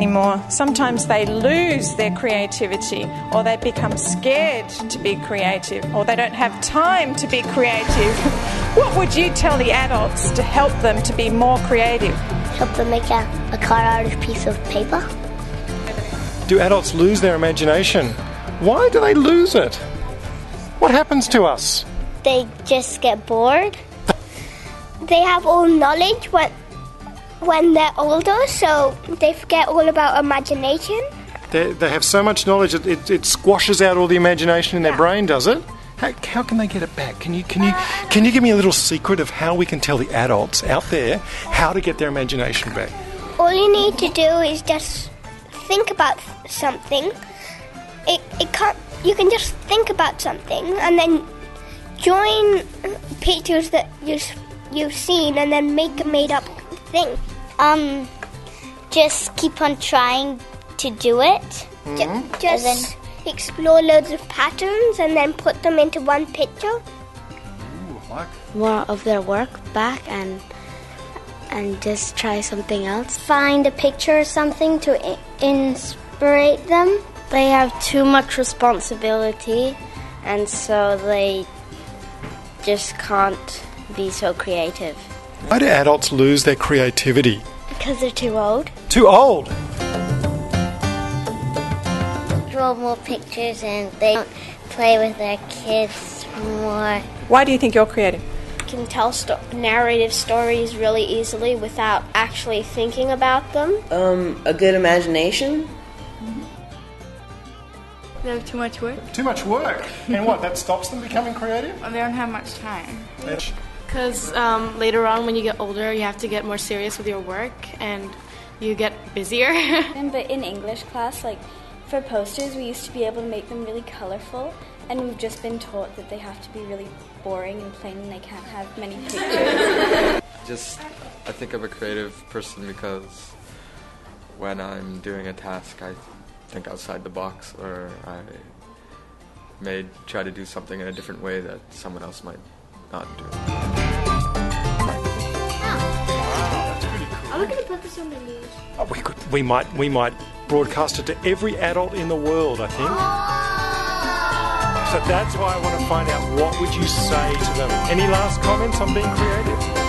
anymore. Sometimes they lose their creativity or they become scared to be creative or they don't have time to be creative. what would you tell the adults to help them to be more creative? Help them make a, a car out of a piece of paper. Do adults lose their imagination? Why do they lose it? What happens to us? They just get bored. They have all knowledge when when they're older, so they forget all about imagination. They, they have so much knowledge that it, it squashes out all the imagination in their Yeah. brain, does it? How, how can they get it back? Can you can you can you give me a little secret of how we can tell the adults out there how to get their imagination back? All you need to do is just think about something. It, it can't. You can just think about something and then join pictures that you've you've seen and then make a made up thing. Um, just keep on trying to do it. Ju- just explore loads of patterns and then put them into one picture. more of their work back and and just try something else. Find a picture or something to I- inspire them. They have too much responsibility and so they just can't be so creative. Why do adults lose their creativity? Because they're too old. Too old. Draw more pictures and they don't play with their kids more. Why do you think you're creative? can tell sto- narrative stories really easily without actually thinking about them. Um, a good imagination. They have too much work. Too much work. And what? That stops them becoming creative? Well, They don't have much time. That's- Because um, later on, when you get older, you have to get more serious with your work and you get busier. But in English class, like for posters, we used to be able to make them really colorful, and we've just been taught that they have to be really boring and plain, and they can't have many pictures. Just, I think I'm a creative person because when I'm doing a task, I think outside the box, or I may try to do something in a different way that someone else might not do. Are we going to put this on the news? Oh, we could. We might. We might broadcast it to every adult in the world. I think. Oh. So that's why I want to find out what would you say to them. Any last comments on being creative?